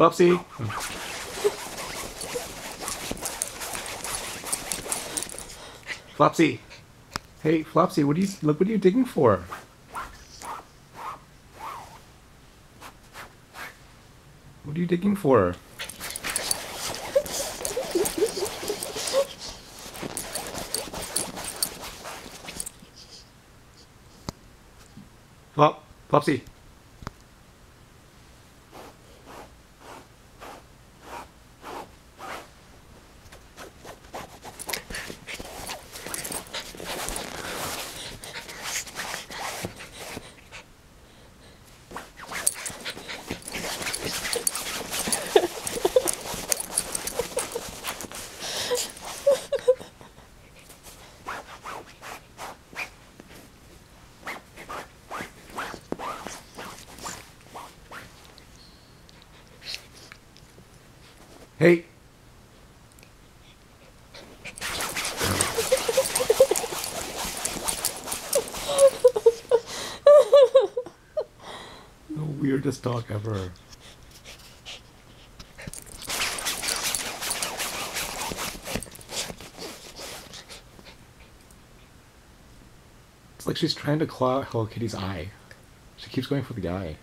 Flopsie. Flopsie. Hey, Flopsie, what are you look what are you digging for? What are you digging for? Flop, Flopsie. Hey. the weirdest dog ever. It's like she's trying to claw out Hello Kitty's eye. She keeps going for the eye.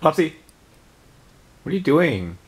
Popsy, what are you doing?